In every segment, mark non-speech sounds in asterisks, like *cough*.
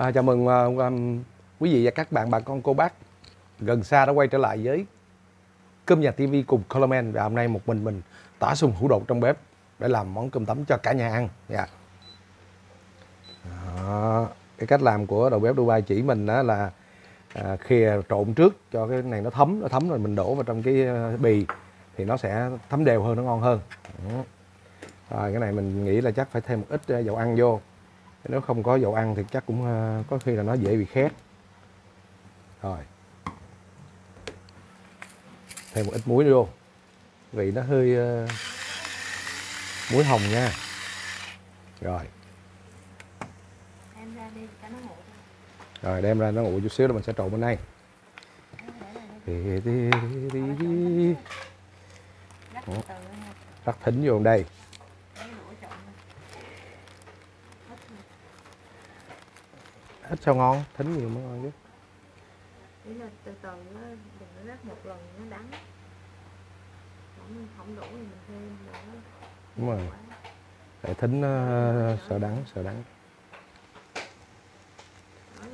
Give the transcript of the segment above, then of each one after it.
À, chào mừng uh, quý vị và các bạn, bà con, cô bác gần xa đã quay trở lại với Cơm Nhà TV cùng Coleman và hôm nay một mình mình tỏa sung hữu đột trong bếp để làm món cơm tấm cho cả nhà ăn. Dạ. à, Cái cách làm của đầu bếp Dubai chỉ mình đó là à, khìa trộn trước cho cái này nó thấm, nó thấm rồi mình đổ vào trong cái à, bì thì nó sẽ thấm đều hơn, nó ngon hơn. Đó. Rồi cái này mình nghĩ là chắc phải thêm một ít à, dầu ăn vô nếu không có dầu ăn thì chắc cũng ờ, có khi là nó dễ bị khét. Rồi. Thêm một ít muối vô. Vị nó hơi uh, muối hồng nha. Rồi. Em ra đi cho nó nguội rồi đem ra nó nguội chút xíu rồi mình sẽ trộn bên đây. Rắc thính vô đây lấy đũa trộn lên. Ít sao ngon thính nhiều mới ngon chứ. Ý là từ từ nó đừng có rắc một lần nó đắng. Không không đủ thì mình thêm nữa. Đúng rồi. Để thính nó sợ đắng sợ đắng. Nữa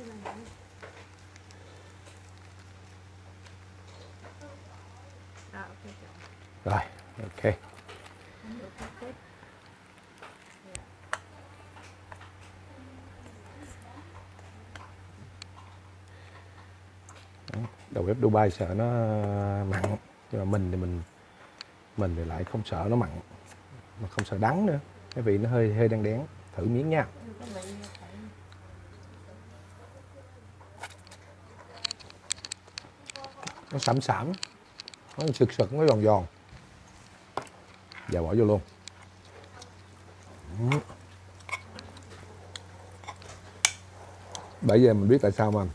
rồi ok trộn rồi ok không được cắt tiếp đầu bếp Dubai sợ nó mặn, nhưng mà mình thì mình mình thì lại không sợ nó mặn, mà không sợ đắng nữa. Cái vị nó hơi hơi đen đén thử miếng nha. Nó sẩm sẩm nó sực sực, nó giòn giòn. Và bỏ vô luôn. Bởi vì mình biết tại sao mà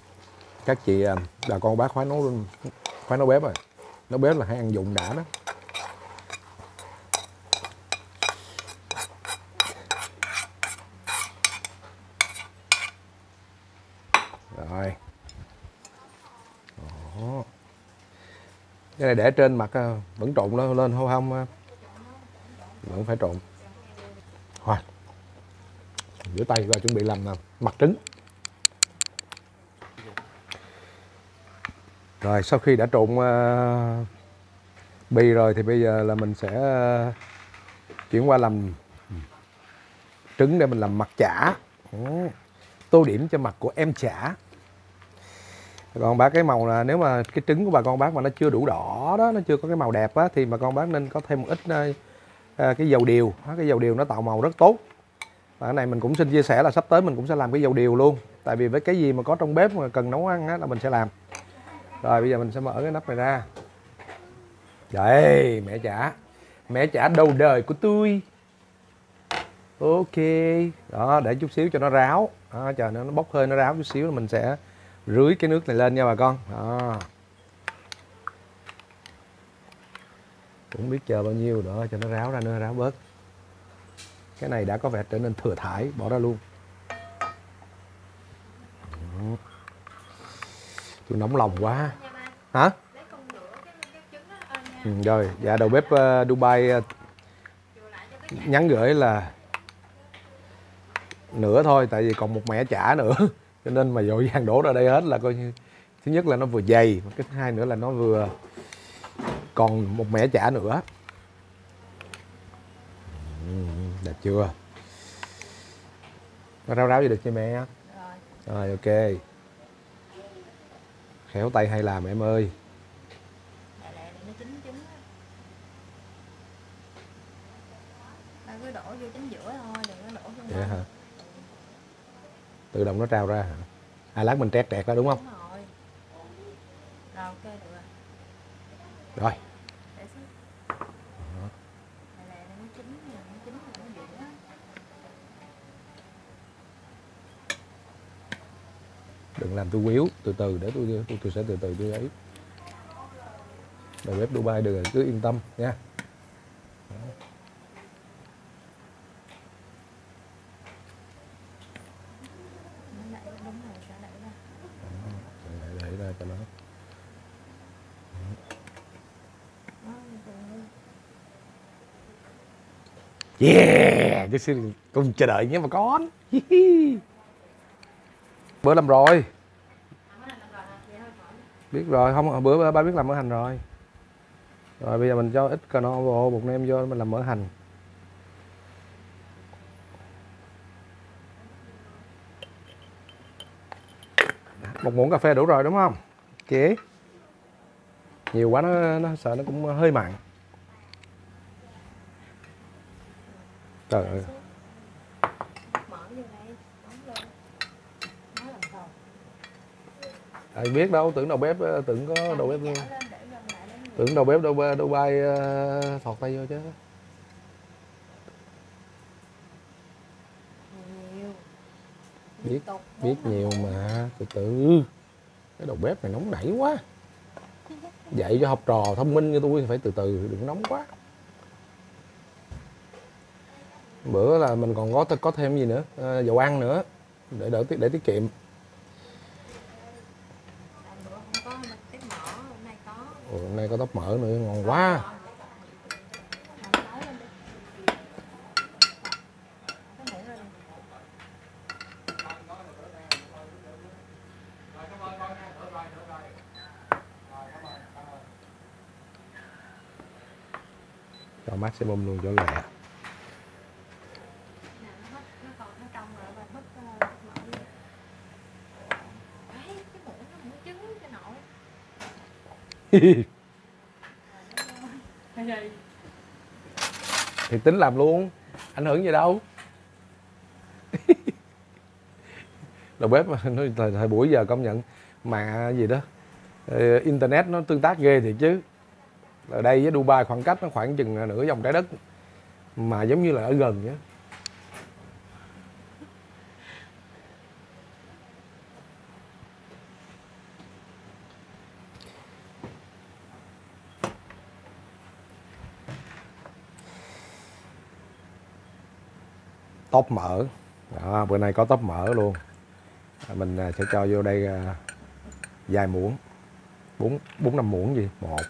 các chị à, bà con bác khoái nấu khoái nấu bếp rồi nấu bếp là hay ăn dụng đã đó. Rồi. Đó. cái này để trên mặt à, vẫn trộn lên lên không không à. vẫn phải trộn. Thôi rửa tay và chuẩn bị làm mặt trứng. Rồi, sau khi đã trộn ờ, bì rồi thì bây giờ là mình sẽ ờ, chuyển qua làm trứng để mình làm mặt chả. Tô điểm cho mặt của em chả. Còn bác, cái màu là nếu mà cái trứng của bà con bác mà nó chưa đủ đỏ đó, nó chưa có cái màu đẹp á, thì bà con bác nên có thêm một ít ờ, cái dầu điều. Cái dầu điều nó tạo màu rất tốt. Và cái này mình cũng xin chia sẻ là sắp tới mình cũng sẽ làm cái dầu điều luôn. Tại vì với cái gì mà có trong bếp mà cần nấu ăn á là mình sẽ làm rồi bây giờ mình sẽ mở cái nắp này ra. Đây mẹ chả. Mẹ chả đầu đời của tôi ok. Đó để chút xíu cho nó ráo. Đó, chờ nó nó bốc hơi nó ráo chút xíu mình sẽ rưới cái nước này lên nha bà con. Đó. Cũng biết chờ bao nhiêu nữa cho nó ráo ra nữa ráo bớt. Cái này đã có vẻ trở nên thừa thải bỏ ra luôn. Tôi nóng lòng quá. Nha ba. Hả? Ừ, rồi dạ đầu bếp ờ, Dubai ờ, nhắn gửi là nửa thôi tại vì còn một mẻ chả nữa. *laughs* Cho nên mà dội vàng đổ ra đây hết là coi như thứ nhất là nó vừa dày cái thứ hai nữa là nó vừa còn một mẻ chả nữa. Ừ, đẹp chưa? Nó ráo ráo gì được chưa mẹ? Rồi. Rồi ok khéo tay hay làm em ơi. Vậy hả? tự động nó trao ra hả? À lát mình trét trẹt ra đúng không? Đúng rồi. Rồi ok được rồi. Rồi đừng làm tôi quýu từ từ để tôi tôi, tôi sẽ từ từ tôi ấy. Đầu bếp Dubai đừng cứ yên tâm nha. Yeah cái xin cùng chờ đợi nhé mà con. Bữa làm rồi biết rồi không bữa ba biết làm mỡ hành rồi. Rồi bây giờ mình cho ít cano vô bột nem vô mình làm mỡ hành. Một muỗng cà phê đủ rồi đúng không? Chế. Nhiều quá nó, nó sợ nó cũng hơi mặn. Trời ơi mở vô đây đóng lên nó làm thầu ai biết đâu tưởng đầu bếp ờ, tưởng có đầu bếp đến tưởng đầu bếp Dubai, Dubai ờ, thọt tay vô chứ. Biết biết nhiều mà từ từ. Cái đầu bếp này nóng nảy quá. *laughs* Dạy cho học trò thông minh như tôi thì phải từ từ đừng nóng quá. Bữa là mình còn có có thêm gì nữa ờ, dầu ăn nữa để đỡ để tiết kiệm Tại bữa không có cái mỡ hôm nay có Ồ, hôm nay có tóc mỡ nữa ngon quá. Cho maximum luôn cho lẹ. Hehehe *laughs* nó hết nó còn nó trong rồi và mất ờ, mỡ đi. Đấy, cái muỗng nó muỗng trứng cho nội thì tính làm luôn. Ảnh hưởng gì đâu. *laughs* Đầu bếp *laughs* nó thời, thời buổi giờ công nhận mà gì đó. Ờ, internet nó tương tác ghê thiệt chứ. Ở đây với Dubai khoảng cách nó khoảng chừng nửa vòng trái đất. Mà giống như là ở gần vậy tóp mỡ. Đó, bữa nay có tóp mỡ luôn. À, mình à, sẽ cho vô đây à, vài muỗng. Bốn bốn năm muỗng gì? Một.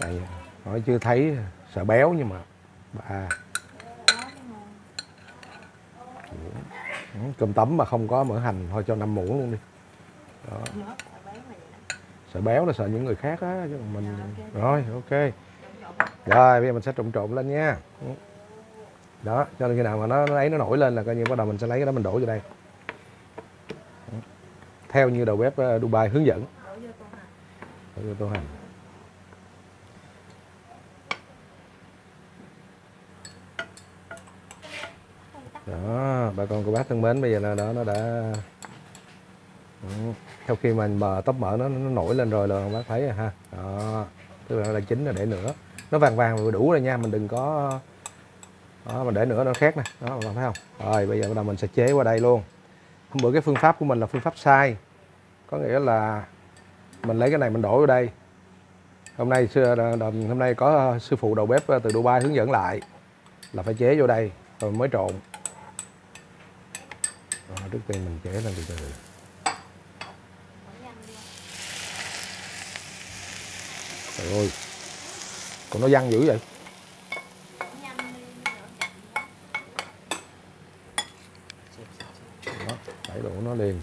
Đây nói chưa thấy sợ béo nhưng mà ba. Cơm tấm mà không có mỡ hành thôi cho năm muỗng luôn đi. Đó. Mỡ, sợ béo là sợ những người khác á chứ mình Rồi, rồi ok rồi bây giờ mình sẽ trộn trộn lên nha. Đó cho nên khi nào mà nó, nó ấy nó nổi lên là coi như bắt đầu mình sẽ lấy cái đó mình đổ vô đây. Theo như đầu bếp ờ, Dubai hướng dẫn. Đổ vô tô hành. đó bà con cô bác thân mến bây giờ là đó nó đã ừ, sau khi mà bờ tóc mỡ nó nó nổi lên rồi là bác thấy rồi ha. Đó tức là nó đã chín rồi để nữa nó vàng vàng vừa đủ rồi nha mình đừng có đó mình để nữa nó khác nè. Đó bạn thấy không? Rồi bây giờ bắt đầu mình sẽ chế qua đây luôn. Hôm bữa cái phương pháp của mình là phương pháp sai. Có nghĩa là mình lấy cái này mình đổ vô đây. Hôm nay ờ, hôm nay có ờ, sư phụ đầu bếp ờ, từ Dubai hướng dẫn lại là phải chế vô đây rồi mới trộn. Đó, trước tiên mình chế lên từ từ. Trời ơi còn nó văng dữ vậy? Đó, đẩy đổ nó liền.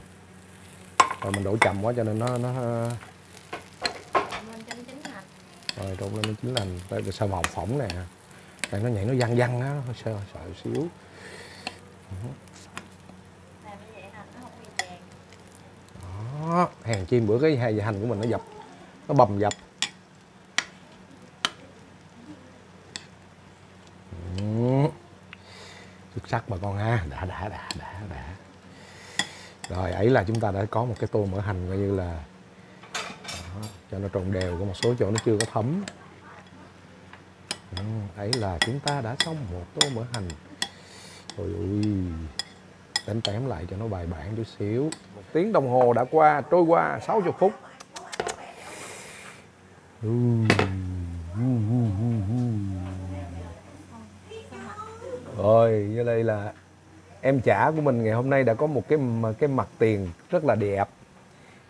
Rồi mình đổ chậm quá cho nên nó nó rồi trộn lên nó chín lành. Đây là sơ màu phỏng nè. Đây nó nhảy nó văng văng á, nó sợ sợ xíu. Đó, hàng chim bữa cái hai hành của mình nó dập, nó bầm dập Ừ. xuất sắc bà con ha. Đã đã đã đã đã. Rồi ấy là chúng ta đã có một cái tô mỡ hành coi như là đó, cho nó trộn đều có một số chỗ nó chưa có thấm. Ừ, ấy là chúng ta đã xong một tô mỡ hành. Ôi ui đánh tém lại cho nó bài bản chút xíu. Một tiếng đồng hồ đã qua trôi qua 60 phút. Ừ. rồi như đây là em trả của mình ngày hôm nay đã có một cái cái mặt tiền rất là đẹp.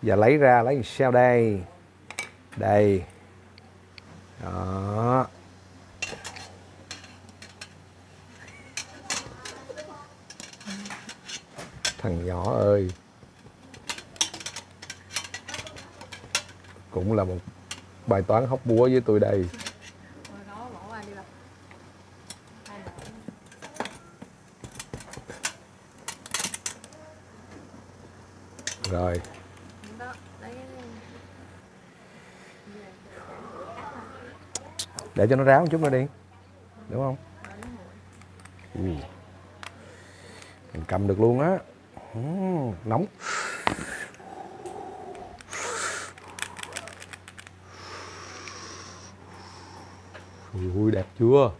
Và lấy ra, lấy sao đây? Đây. Đó. Thằng nhỏ ơi. Cũng là một bài toán hóc búa với tôi đây Thôi đó bỏ qua đi bà Hai nữa rồi. Để cho nó ráo một chút nữa đi, đúng không? Ừ. mình cầm được luôn á. Ừ, nóng. Ui, đẹp chưa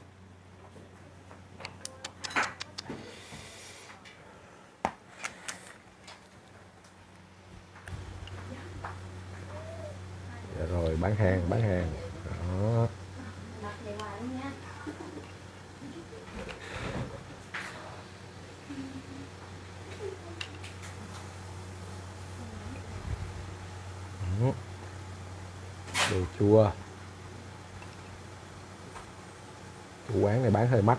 Dạ rồi bán hàng bán hàng đó Ừ đồ chua. Chủ quán này bán hơi mắc.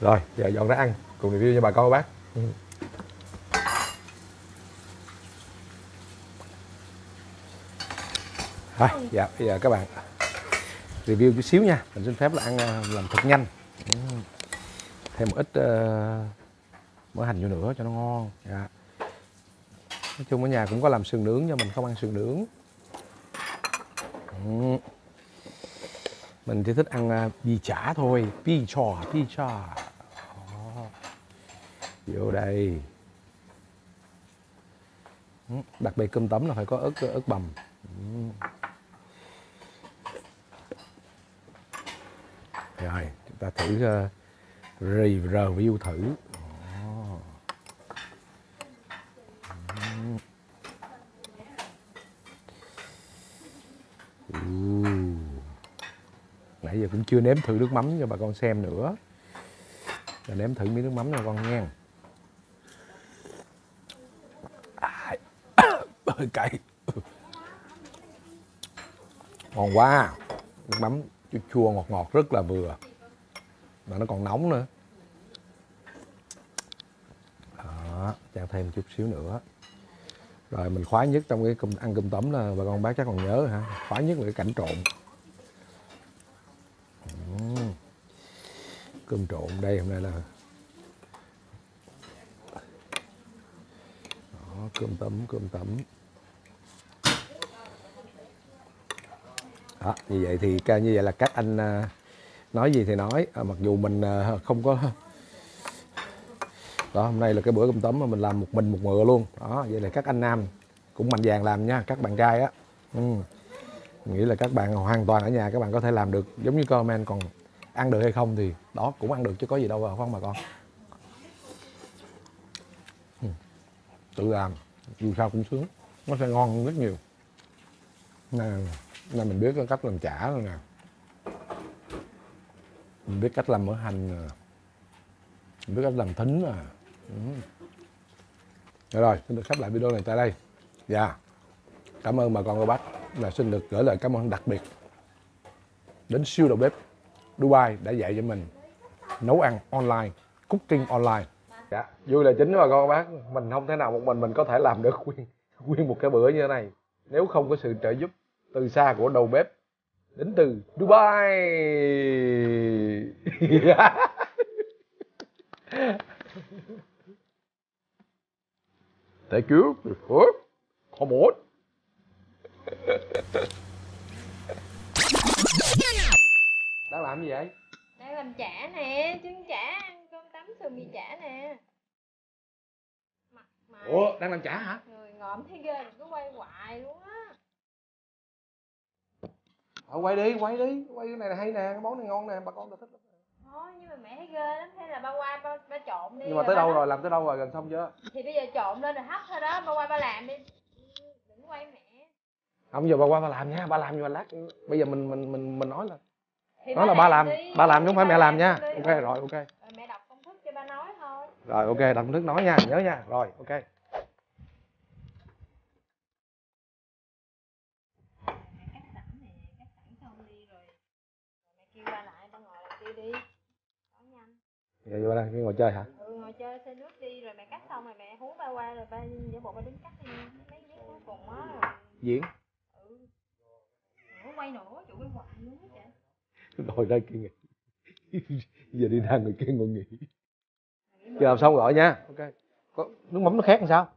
Rồi giờ dọn ra ăn cùng review cho bà con bác. Ừ. Thôi, dạ bây giờ các bạn review chút xíu nha. Mình xin phép là ăn ờ, làm thật nhanh. Ừ. Thêm một ít uh, mỡ hành vô nữa cho nó ngon. Dạ nói chung ở nhà cũng có làm sườn nướng nhưng mình không ăn sườn nướng. Ừ. mình chỉ thích ăn uh, bì chả thôi bì chò bì chà. Vô đây. Ừ, đặc biệt cơm tấm là phải có ớt ớt bằm. Ừ. rồi chúng ta thử à, uh, review thử. Nãy giờ cũng chưa nếm thử nước mắm cho bà con xem nữa. Giờ nếm thử miếng nước mắm cho con nghe. Hơi *coughs* cay ngon quá. Nước mắm chua chua ngọt ngọt rất là vừa. Mà nó còn nóng nữa. Đó chan thêm chút xíu nữa rồi mình khoái nhất trong cái cơm ăn cơm tấm là bà con bác chắc còn nhớ hả khoái nhất là cái cảnh trộn. Cơm trộn đây hôm nay là đó, cơm tấm cơm tấm. Đó, như vậy thì ca như vậy là các anh à, nói gì thì nói. À, mặc dù mình à, không có đó, hôm nay là cái bữa cơm tấm mà mình làm một mình một ngựa luôn. Đó, vậy là các anh nam cũng mạnh dạn làm nha, các bạn trai á. Ừ. Mình nghĩ là các bạn hoàn toàn ở nhà các bạn có thể làm được. Giống như comment còn ăn được hay không thì đó, cũng ăn được chứ có gì đâu phải không bà con. Ừ. tự làm, dù sao cũng sướng. Nó sẽ ngon hơn rất nhiều. Nè nè, mình biết cái cách làm chả rồi nè. Mình biết cách làm mỡ hành nè. Mình biết cách làm thính nè. Được rồi xin được khép lại video này tại đây. Dạ. Cảm ơn bà con cô bác và xin được gửi lời cảm ơn đặc biệt đến siêu đầu bếp Dubai đã dạy cho mình nấu ăn online, cooking online. Dạ vui là chính bà con cô bác. Mình không thể nào một mình mình có thể làm được *laughs* nguyên nguyên một cái bữa như thế này. Nếu không có sự trợ giúp từ xa của đầu bếp đến từ Dubai. *laughs* Dạ. Thank you. Come on. Đang làm gì vậy? Đang làm chả nè, trứng chả, ăn cơm tấm sườn mì chả nè Mặt mày Ủa, đang làm chả hả? Người ngợm thấy ghê, đừng có quay hoài luôn á Ờ, quay đi, quay đi. Quay cái này là hay nè, cái món này ngon nè, bà con ta thích lắm. Thôi nhưng mà mẹ thấy ghê lắm, hay là ba qua ba, ba trộn đi Nhưng mà tới ba đâu rồi, làm tới đâu rồi, gần xong chưa? Thì bây giờ trộn lên rồi hấp thôi đó, ba qua ba làm đi. Đừng quay mẹ. Không giờ bà qua bà làm nha, bà làm nhưng mà lát. Bây giờ mình mình mình mình nói là thì nói là ba làm, đi, ba làm chứ không phải ba mẹ làm nha. Ok rồi, ok. Rồi mẹ đọc công thức cho ba nói thôi. Rồi ok, đọc thức nói nha, nhớ nha. Rồi, ok. mẹ cắt sẵn nè, cắt sẵn xong đi rồi rồi mẹ kêu ba lại, ba ngồi làm kia đi Nói nhanh Giờ vô đây, ngồi chơi hả? Ừ ngồi chơi xe nước đi rồi mẹ cắt xong rồi mẹ hú ba qua rồi ba giả bộ ba đứng cắt đi mấy mấy cuối cùng á. Diễn? Ừ. Nữa quay nữa chủ quay hoài luôn á trời rồi ra kia nghỉ. *laughs* Giờ đi ra người kia ngồi nghỉ. Giờ làm xong gọi nha? Ok. Có nước mắm nó khác làm sao